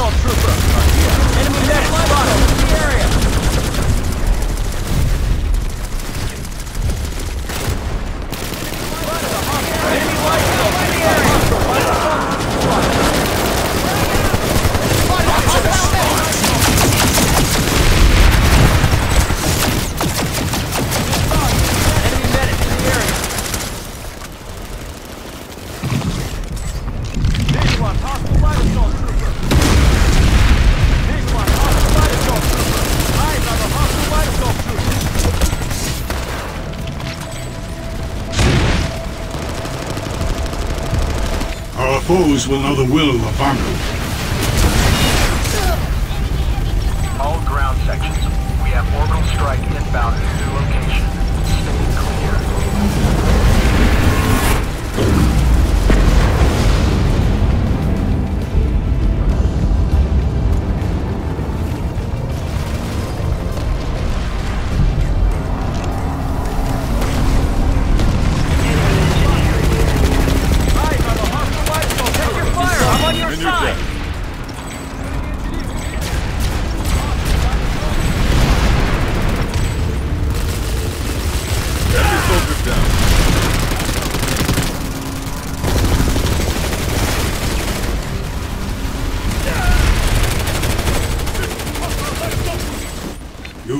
Assault Trooper! foes will know the will of Vanu. All ground sections. We have orbital strike inbound to new location.